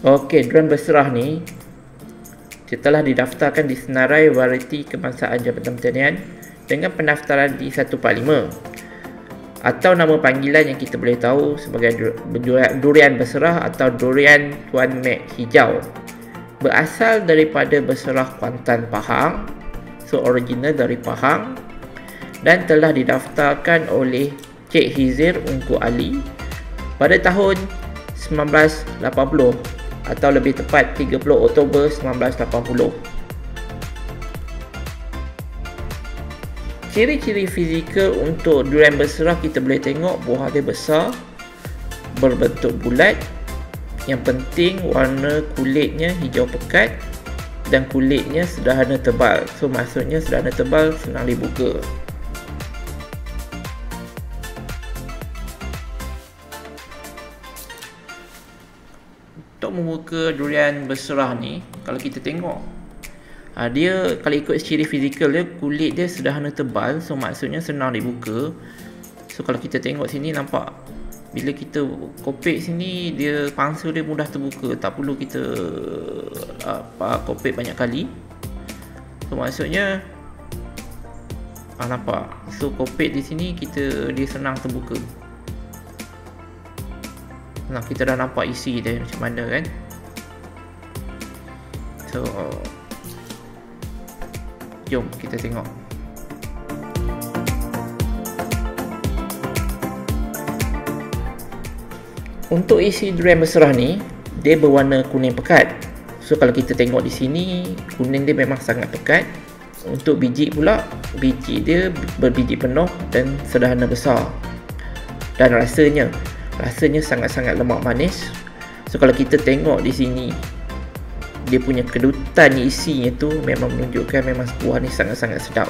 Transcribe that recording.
Okey, durian berserah ni. Setelah didaftarkan di senarai variti kebangsaan Jabatan Pertanian dengan pendaftaran di 145 atau nama panggilan yang kita boleh tahu sebagai durian berserah atau durian Tuan Mek Hijau. Berasal daripada berserah Kuantan Pahang so original dari Pahang dan telah didaftarkan oleh Cik Hizir Ungku Ali pada tahun 1980 atau lebih tepat 30 Oktober 1980. Ciri-ciri fizikal untuk durian berserah kita boleh tengok buah dia besar, berbentuk bulat. Yang penting warna kulitnya hijau pekat dan kulitnya sederhana tebal. So maksudnya sederhana tebal senang dibuka. Untuk membuka durian berserah ni kalau kita tengok ha, dia kalau ikut ciri fizikal dia kulit dia sederhana tebal so maksudnya senang dibuka. So kalau kita tengok sini nampak bila kita kopek sini dia pangsa dia mudah terbuka tak perlu kita apa kopek banyak kali. So maksudnya ah, nampak. So kopek di sini kita dia senang terbuka Nah, kita dah nampak isi dia macam mana kan. So jom kita tengok. Untuk isi durian berserah ni, dia berwarna kuning pekat. So kalau kita tengok di sini, kuning dia memang sangat pekat. Untuk biji pula, biji dia berbiji penuh dan sederhana besar. Dan rasanya, rasanya sangat-sangat lemak manis. So kalau kita tengok di sini dia punya kedutan isinya tu memang menunjukkan memang buah ni sangat-sangat sedap